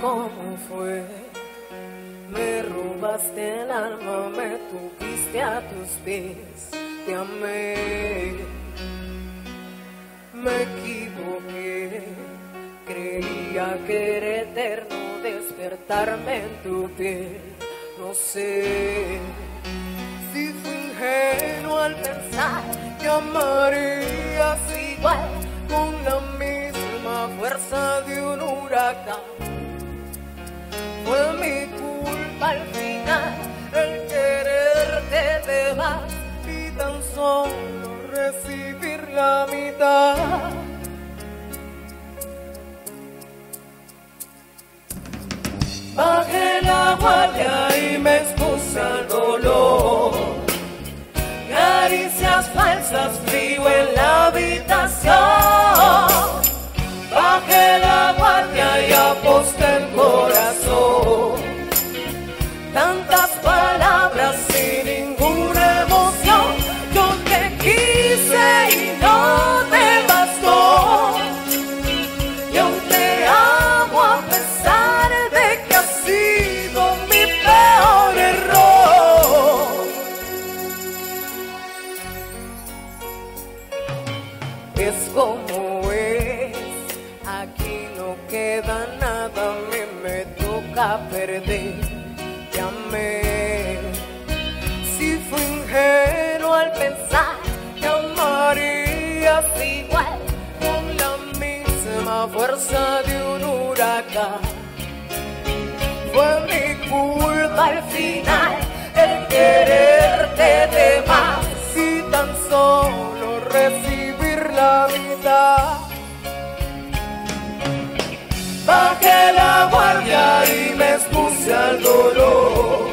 como fue. Me robaste el alma, me tuviste a tus pies, te amé. Me equivoqué, creía que era eterno despertarme en tu piel. No sé si fui ingenuo al pensar que amarías igual con la misma fuerza de un huracán. Fue mi culpa al final el quererte de y tan solo recibir la mitad. Bajé la guardia y me expuse Es como es, aquí no queda nada, a me toca perder. Te amé, si fui ingenuo al pensar que amarías igual con la misma fuerza de un huracán. Fue mi culpa al final Bajé la guardia y me expuse al dolor.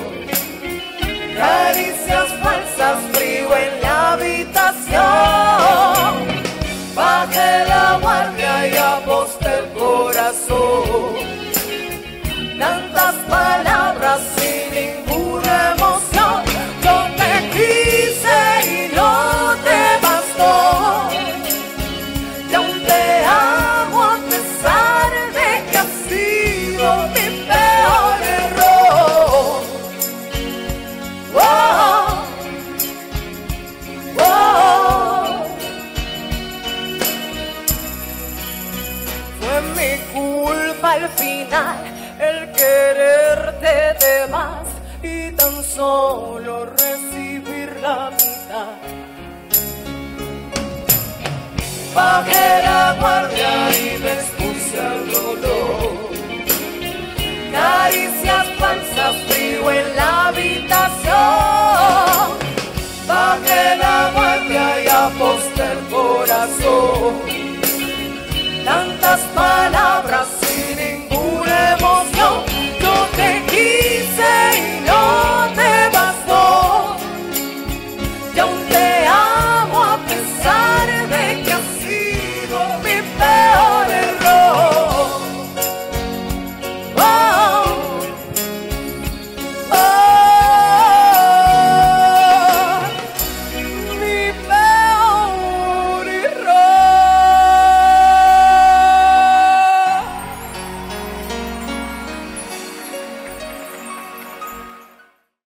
el final el quererte de más y tan solo recibir la mitad. Bajé la guardia y me expuse al dolor. Caricias, falsas frío en la habitación.